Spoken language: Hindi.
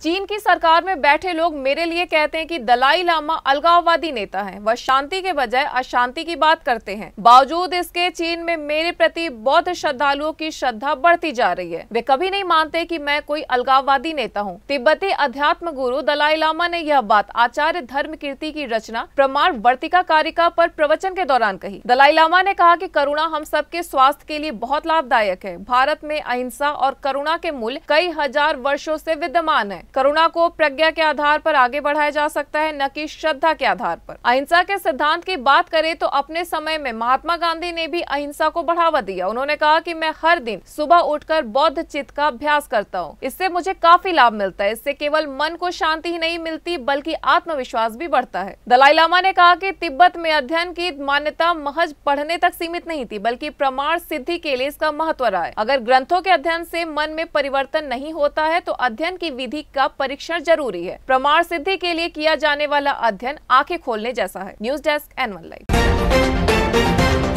चीन की सरकार में बैठे लोग मेरे लिए कहते हैं कि दलाई लामा अलगाववादी नेता हैं। वह शांति के बजाय अशांति की बात करते हैं। बावजूद इसके, चीन में मेरे प्रति बौद्ध श्रद्धालुओं की श्रद्धा बढ़ती जा रही है। वे कभी नहीं मानते कि मैं कोई अलगाववादी नेता हूँ। तिब्बती अध्यात्म गुरु दलाई लामा ने यह बात आचार्य धर्म कीर्ति की रचना प्रमाण वर्तिका कारिका पर प्रवचन के दौरान कही। दलाई लामा ने कहा की करुणा हम सबके स्वास्थ्य के लिए बहुत लाभदायक है। भारत में अहिंसा और करुणा के मूल्य कई हज़ार वर्षो ऐसी विद्यमान है। करुणा को प्रज्ञा के आधार पर आगे बढ़ाया जा सकता है, न कि श्रद्धा के आधार पर। अहिंसा के सिद्धांत की बात करें तो अपने समय में महात्मा गांधी ने भी अहिंसा को बढ़ावा दिया। उन्होंने कहा कि मैं हर दिन सुबह उठकर बौद्ध चित्त का अभ्यास करता हूँ। इससे मुझे काफ़ी लाभ मिलता है। इससे केवल मन को शांति ही नहीं मिलती, बल्कि आत्मविश्वास भी बढ़ता है। दलाई लामा ने कहा की तिब्बत में अध्ययन की मान्यता महज पढ़ने तक सीमित नहीं थी, बल्कि प्रमाण सिद्धि के लिए इसका महत्व रहा है। अगर ग्रंथों के अध्ययन से मन में परिवर्तन नहीं होता है तो अध्ययन की विधि का परीक्षण ज़रूरी है। प्रमाण सिद्धि के लिए किया जाने वाला अध्ययन आँखें खोलने जैसा है। News desk N live.